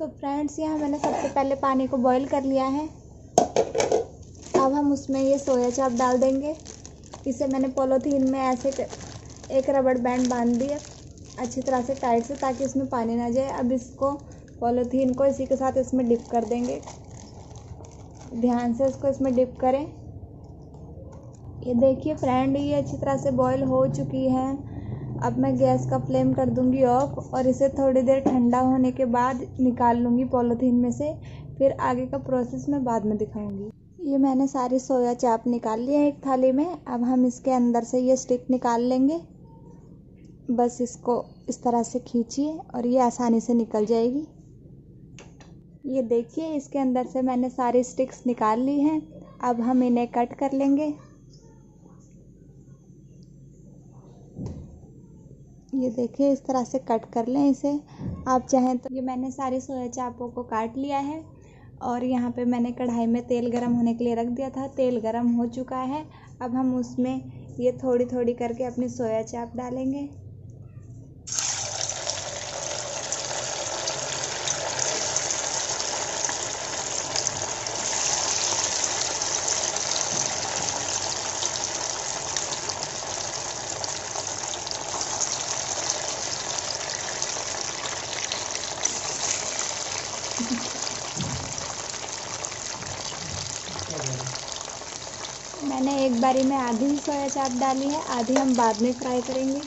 तो फ्रेंड्स, यहाँ मैंने सबसे पहले पानी को बॉईल कर लिया है। अब हम उसमें ये सोया चाप डाल देंगे। इसे मैंने पोलोथीन में ऐसे एक रबड़ बैंड बाँध दिया, अच्छी तरह से टाइट से, ताकि इसमें पानी ना जाए। अब इसको, पॉलीथीन को इसी के साथ इसमें डिप कर देंगे। ध्यान से इसको इसमें डिप करें। ये देखिए फ्रेंड, ये अच्छी तरह से बॉईल हो चुकी है। अब मैं गैस का फ्लेम कर दूँगी ऑफ़ और इसे थोड़ी देर ठंडा होने के बाद निकाल लूँगी पॉलीथीन में से। फिर आगे का प्रोसेस मैं बाद में दिखाऊँगी। ये मैंने सारी सोया चाप निकाल लिया एक थाली में। अब हम इसके अंदर से ये स्टिक निकाल लेंगे। बस इसको इस तरह से खींचिए और ये आसानी से निकल जाएगी। ये देखिए, इसके अंदर से मैंने सारी स्टिक्स निकाल ली हैं। अब हम इन्हें कट कर लेंगे। ये देखिए, इस तरह से कट कर लें इसे। आप चाहें तो ये मैंने सारी सोया चापों को काट लिया है और यहाँ पे मैंने कढ़ाई में तेल गरम होने के लिए रख दिया था। तेल गरम हो चुका है। अब हम उसमें ये थोड़ी थोड़ी करके अपनी सोया चाप डालेंगे। मैंने एक बारी में आधी ही सोया चाप डाली है आधी हम बाद में फ्राई करेंगे।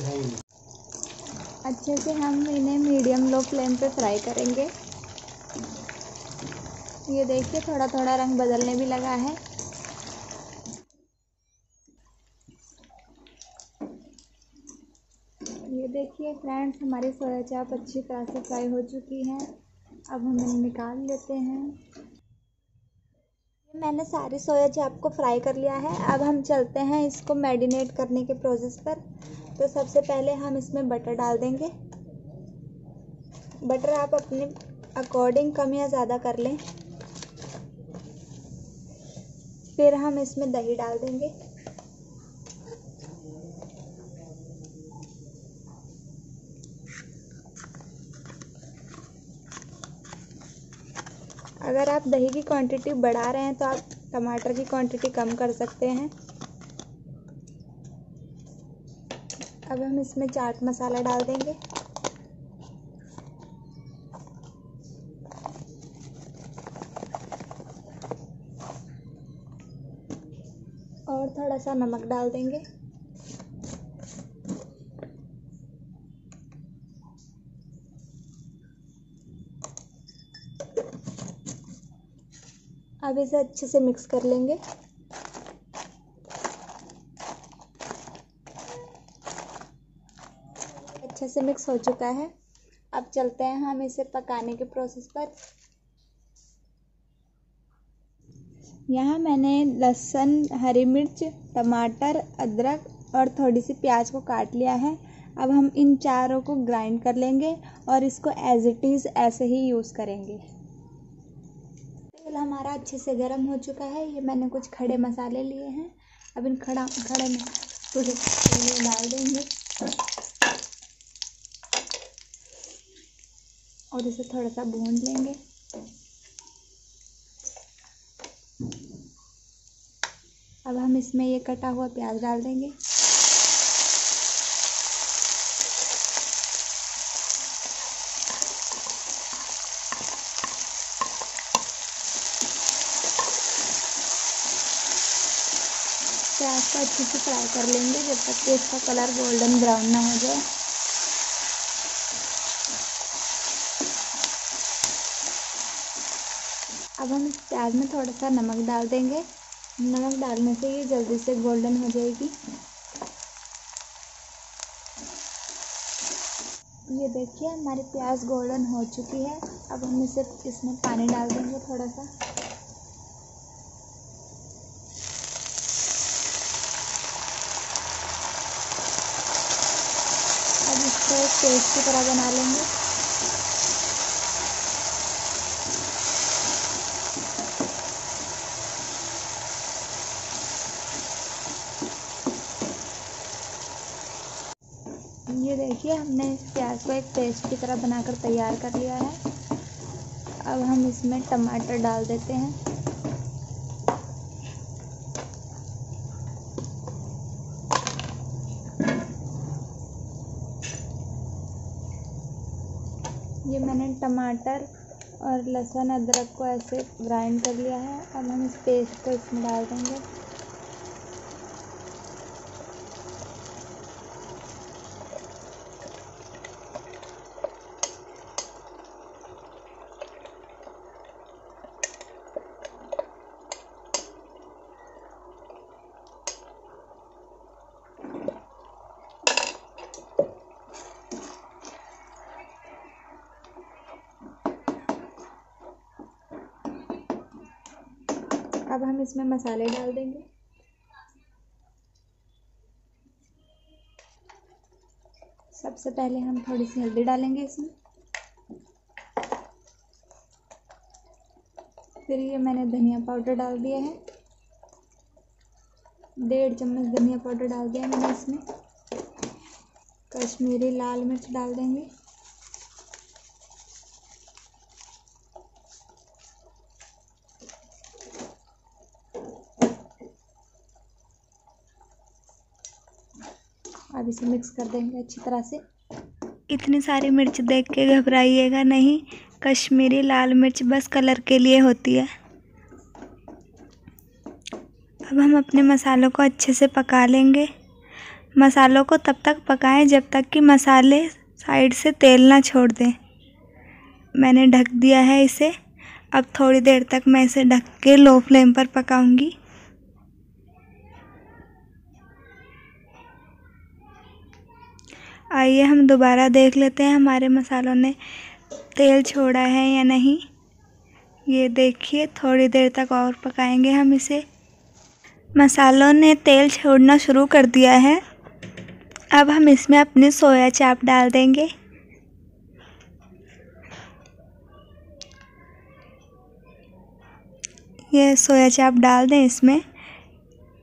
है अच्छे से हम इन्हें मीडियम लो फ्लेम पे फ्राई करेंगे। ये देखिए थोड़ा थोड़ा रंग बदलने भी लगा है। ये देखिए फ्रेंड्स हमारी सोया चाप अच्छी तरह से फ्राई हो चुकी है। अब हम इन्हें निकाल लेते हैं। मैंने सारी सोया जी आपको फ्राई कर लिया है। अब हम चलते हैं इसको मैरिनेट करने के प्रोसेस पर। तो सबसे पहले हम इसमें बटर डाल देंगे। बटर आप अपने अकॉर्डिंग कम या ज़्यादा कर लें। फिर हम इसमें दही डाल देंगे। अगर आप दही की क्वांटिटी बढ़ा रहे हैं तो आप टमाटर की क्वांटिटी कम कर सकते हैं। अब हम इसमें चाट मसाला डाल देंगे। और थोड़ा सा नमक डाल देंगे। अब इसे अच्छे से मिक्स कर लेंगे। अच्छे से मिक्स हो चुका है। अब चलते हैं हम इसे पकाने के प्रोसेस पर। यहाँ मैंने लहसुन, हरी मिर्च, टमाटर, अदरक और थोड़ी सी प्याज को काट लिया है। अब हम इन चारों को ग्राइंड कर लेंगे और इसको एज इट इज़ ऐसे ही यूज़ करेंगे। तेल हमारा अच्छे से गर्म हो चुका है। ये मैंने कुछ खड़े मसाले लिए हैं। अब इन खड़ा, खड़े मसाले डाल देंगे। और इसे थोड़ा सा भून लेंगे। अब हम इसमें ये कटा हुआ प्याज डाल देंगे। प्याज को अच्छे से फ्राई कर लेंगे, जब तक कि इसका कलर गोल्डन ब्राउन ना हो जाए। अब हम इस प्याज में थोड़ा सा नमक डाल देंगे। नमक डालने से ये जल्दी से गोल्डन हो जाएगी। ये देखिए, हमारी प्याज गोल्डन हो चुकी है। अब हम इसे इसमें पानी डाल देंगे थोड़ा सा अब इसको एक पेस्ट की तरह बना लेंगे। ये देखिए, हमने इस प्याज को एक पेस्ट की तरह बनाकर तैयार कर लिया है। अब हम इसमें टमाटर डाल देते हैं। ये मैंने टमाटर और लहसुन अदरक को ऐसे ग्राइंड कर लिया है अब हम इस पेस्ट को इसमें डाल देंगे। अब हम इसमें मसाले डाल देंगे। सबसे पहले हम थोड़ी सी हल्दी डालेंगे इसमें। फिर ये मैंने धनिया पाउडर डाल दिया है। डेढ़ चम्मच धनिया पाउडर डाल दिया मैंने इसमें। कश्मीरी लाल मिर्च डाल देंगे। अब इसे मिक्स कर देंगे अच्छी तरह से। इतनी सारी मिर्च देख के घबराइएगा नहीं, कश्मीरी लाल मिर्च बस कलर के लिए होती है। अब हम अपने मसालों को अच्छे से पका लेंगे। मसालों को तब तक पकाएँ जब तक कि मसाले साइड से तेल ना छोड़ दें। मैंने ढक दिया है इसे। अब थोड़ी देर तक मैं इसे ढक के लो फ्लेम पर पकाऊँगी। आइए हम दोबारा देख लेते हैं हमारे मसालों ने तेल छोड़ा है या नहीं। ये देखिए, थोड़ी देर तक और पकाएँगे हम इसे। मसालों ने तेल छोड़ना शुरू कर दिया है। अब हम इसमें अपनी सोया चाप डाल देंगे। ये सोया चाप डाल दें इसमें।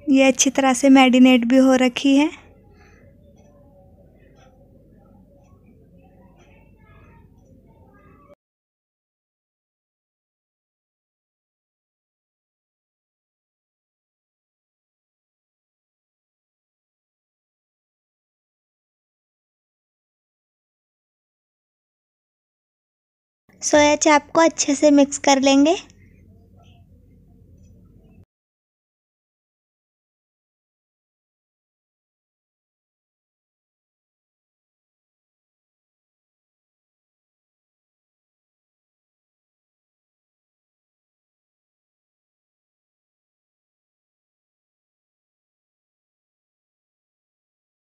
ये अच्छी तरह से मैरिनेट भी हो रखी है। सोया चाप को अच्छे से मिक्स कर लेंगे।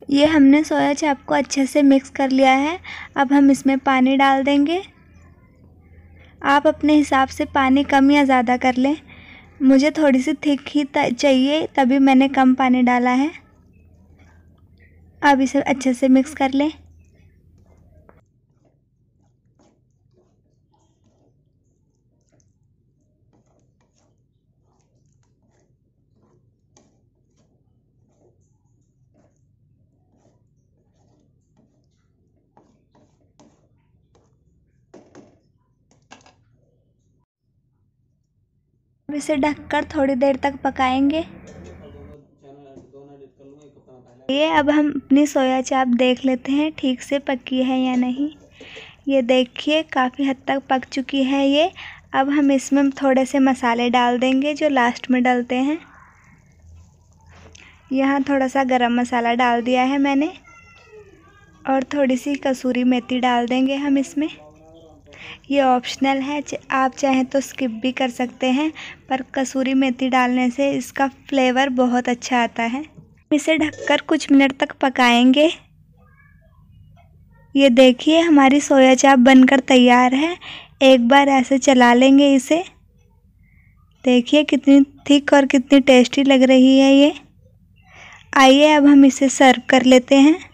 ये हमने सोया चाप को अच्छे से मिक्स कर लिया है। अब हम इसमें पानी डाल देंगे। आप अपने हिसाब से पानी कम या ज़्यादा कर लें। मुझे थोड़ी सी थिक ही चाहिए, तभी मैंने कम पानी डाला है। अब इसे अच्छे से मिक्स कर लें। अब इसे ढककर थोड़ी देर तक पकाएँगे। ये अब हम अपनी सोया चाप देख लेते हैं, ठीक से पकी है या नहीं। ये देखिए, काफ़ी हद तक पक चुकी है ये। अब हम इसमें थोड़े से मसाले डाल देंगे जो लास्ट में डलते हैं। यहाँ थोड़ा सा गरम मसाला डाल दिया है मैंने। और थोड़ी सी कसूरी मेथी डाल देंगे हम इसमें। ये ऑप्शनल है आप चाहें तो स्किप भी कर सकते हैं, पर कसूरी मेथी डालने से इसका फ्लेवर बहुत अच्छा आता है। इसे ढककर कुछ मिनट तक पकाएँगे। ये देखिए, हमारी सोया चाप बनकर तैयार है। एक बार ऐसे चला लेंगे इसे। देखिए, कितनी थिक और कितनी टेस्टी लग रही है ये। आइए, अब हम इसे सर्व कर लेते हैं।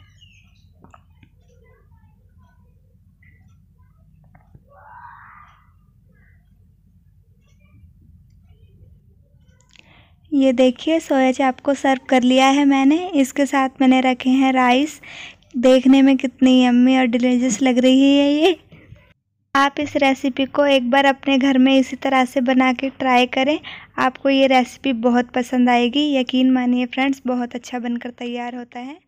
ये देखिए, सोया चाप को सर्व कर लिया है मैंने। इसके साथ मैंने रखे हैं राइस। देखने में कितनी यम्मी और डिलीशियस लग रही है ये। आप इस रेसिपी को एक बार अपने घर में इसी तरह से बना के ट्राई करें। आपको ये रेसिपी बहुत पसंद आएगी। यकीन मानिए फ्रेंड्स, बहुत अच्छा बनकर तैयार होता है।